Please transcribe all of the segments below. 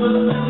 Thank you.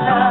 Yeah.